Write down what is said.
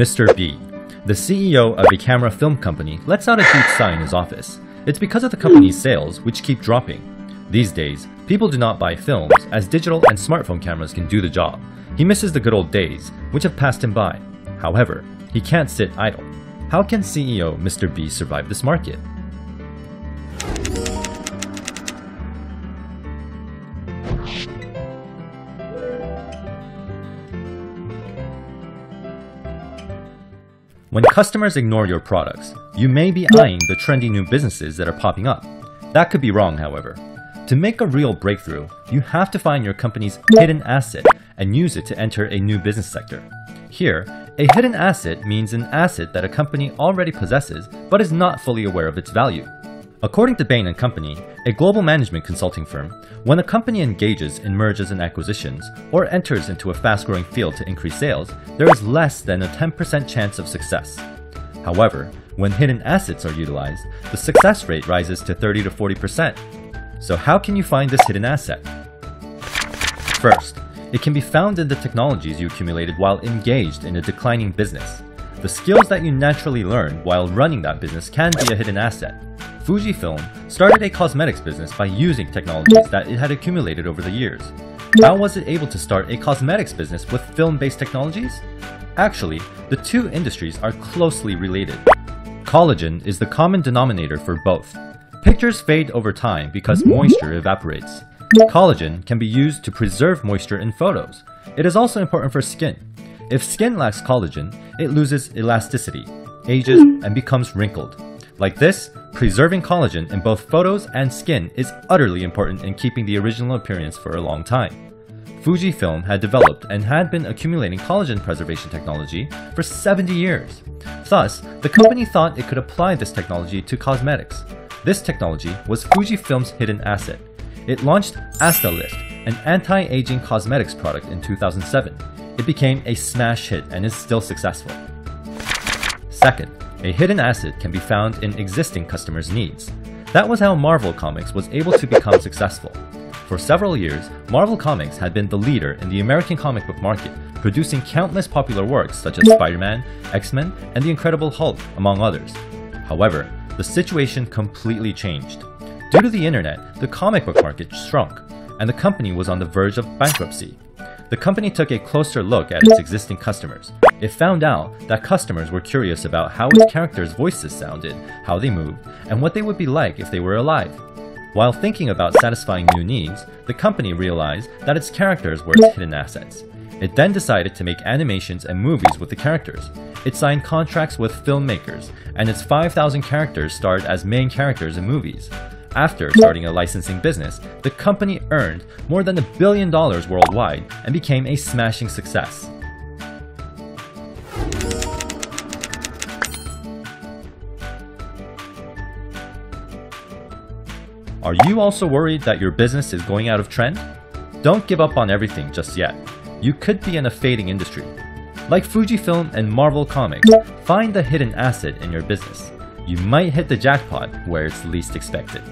Mr. B, the CEO of a camera film company, lets out a huge sigh in his office. It's because of the company's sales, which keep dropping. These days, people do not buy films, as digital and smartphone cameras can do the job. He misses the good old days, which have passed him by. However, he can't sit idle. How can CEO Mr. B survive this market? When customers ignore your products, you may be eyeing the trendy new businesses that are popping up. That could be wrong, however. To make a real breakthrough, you have to find your company's hidden asset and use it to enter a new business sector. Here, a hidden asset means an asset that a company already possesses but is not fully aware of its value. According to Bain & Company, a global management consulting firm, when a company engages in mergers and acquisitions or enters into a fast-growing field to increase sales, there is less than a 10% chance of success. However, when hidden assets are utilized, the success rate rises to 30 to 40%. So how can you find this hidden asset? First, it can be found in the technologies you accumulated while engaged in a declining business. The skills that you naturally learn while running that business can be a hidden asset. Fujifilm started a cosmetics business by using technologies that it had accumulated over the years. How was it able to start a cosmetics business with film-based technologies? Actually, the two industries are closely related. Collagen is the common denominator for both. Pictures fade over time because moisture evaporates. Collagen can be used to preserve moisture in photos. It is also important for skin. If skin lacks collagen, it loses elasticity, ages, and becomes wrinkled. Like this, preserving collagen in both photos and skin is utterly important in keeping the original appearance for a long time. Fujifilm had developed and had been accumulating collagen preservation technology for 70 years. Thus, the company thought it could apply this technology to cosmetics. This technology was Fujifilm's hidden asset. It launched Astalift, an anti-aging cosmetics product in 2007. It became a smash hit and is still successful. Second, a hidden asset can be found in existing customers' needs. That was how Marvel Comics was able to become successful. For several years, Marvel Comics had been the leader in the American comic book market, producing countless popular works such as Spider-Man, X-Men, and The Incredible Hulk, among others. However, the situation completely changed. Due to the internet, the comic book market shrunk, and the company was on the verge of bankruptcy. The company took a closer look at its existing customers. It found out that customers were curious about how its characters' voices sounded, how they moved, and what they would be like if they were alive. While thinking about satisfying new needs, the company realized that its characters were its hidden assets. It then decided to make animations and movies with the characters. It signed contracts with filmmakers, and its 5,000 characters starred as main characters in movies. After starting a licensing business, the company earned more than a billion dollars worldwide and became a smashing success. Are you also worried that your business is going out of trend? Don't give up on everything just yet. You could be in a fading industry. Like Fujifilm and Marvel Comics, find the hidden asset in your business. You might hit the jackpot where it's least expected.